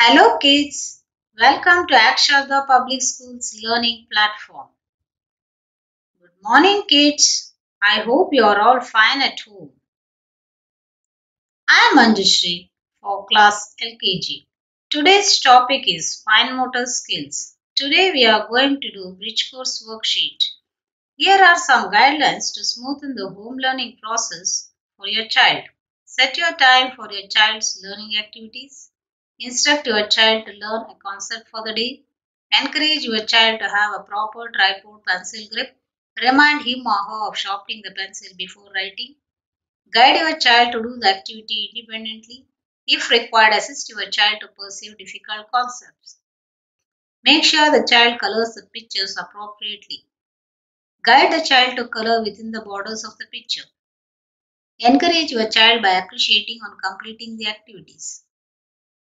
Hello kids, welcome to ACT Sharada Public School's learning platform. Good morning kids, I hope you are all fine at home. I am Anjushri for class LKG. Today's topic is fine motor skills. Today we are going to do bridge course worksheet. Here are some guidelines to smoothen the home learning process for your child. Set your time for your child's learning activities. Instruct your child to learn a concept for the day. Encourage your child to have a proper tripod pencil grip. Remind him or her of sharpening the pencil before writing. Guide your child to do the activity independently. If required, assist your child to perceive difficult concepts. Make sure the child colors the pictures appropriately. Guide the child to color within the borders of the picture. Encourage your child by appreciating on completing the activities.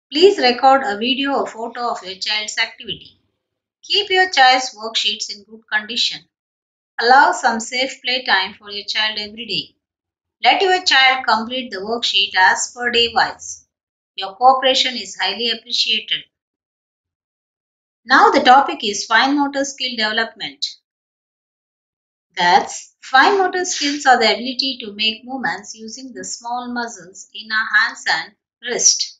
Please record a video or photo of your child's activity. Keep your child's worksheets in good condition. Allow some safe playtime for your child every day. Let your child complete the worksheet as per day wise. Your cooperation is highly appreciated. Now the topic is fine motor skill development. That's fine motor skills are the ability to make movements using the small muscles in our hands and wrist.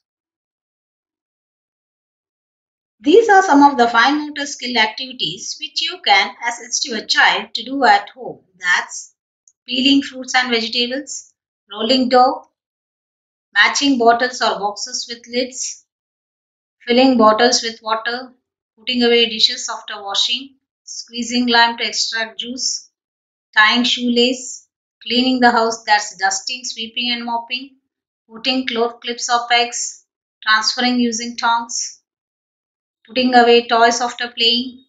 These are some of the fine motor skill activities which you can assist your child to do at home. That's peeling fruits and vegetables, rolling dough, matching bottles or boxes with lids, filling bottles with water, putting away dishes after washing, squeezing lime to extract juice, tying shoelace, cleaning the house that's dusting, sweeping and mopping, putting cloth clips or pegs, transferring using tongs, putting away toys after playing,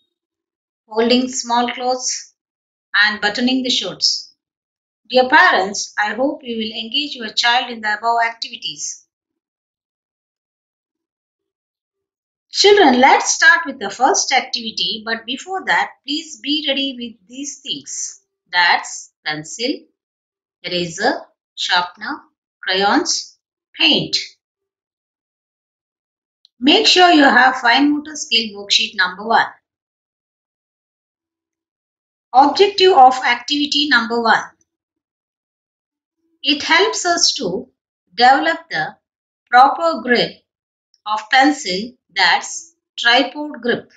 holding small clothes, and buttoning the shirts. Dear parents, I hope you will engage your child in the above activities. Children, let's start with the first activity, but before that, please be ready with these things. That's pencil, eraser, sharpener, crayons, paint. Make sure you have fine motor skill worksheet number 1. Objective of activity number 1. It helps us to develop the proper grip of pencil that's tripod grip.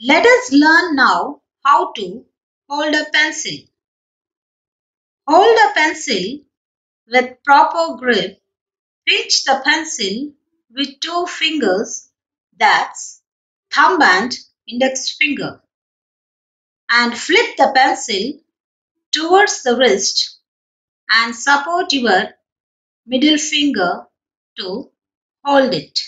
Let us learn now how to hold a pencil. Hold a pencil with proper grip. Pinch the pencil with two fingers that's thumb and index finger and flip the pencil towards the wrist and support your middle finger to hold it.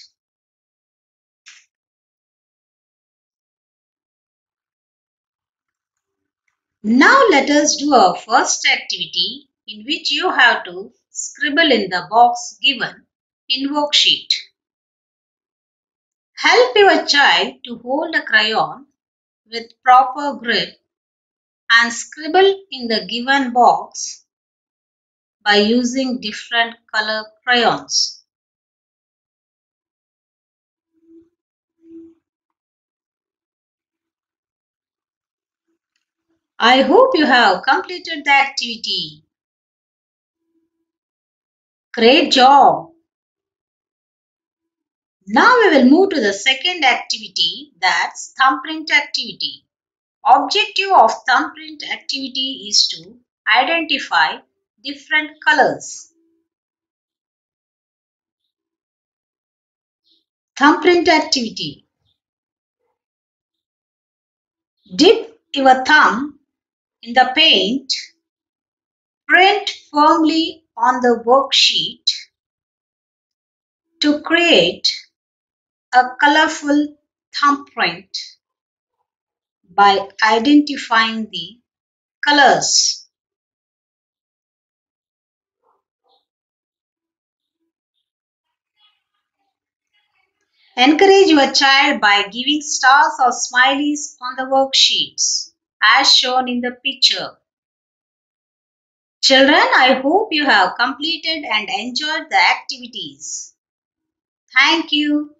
Now let us do our first activity in which you have to scribble in the box given in worksheet. Help your child to hold a crayon with proper grip and scribble in the given box by using different color crayons. I hope you have completed the activity. Great job! Now we will move to the second activity that's thumbprint activity. Objective of thumbprint activity is to identify different colors. Thumbprint activity. Dip your thumb in the paint. Print firmly on the worksheet to create a colorful thumbprint by identifying the colors. Encourage your child by giving stars or smileys on the worksheets as shown in the picture. Children, I hope you have completed and enjoyed the activities. Thank you.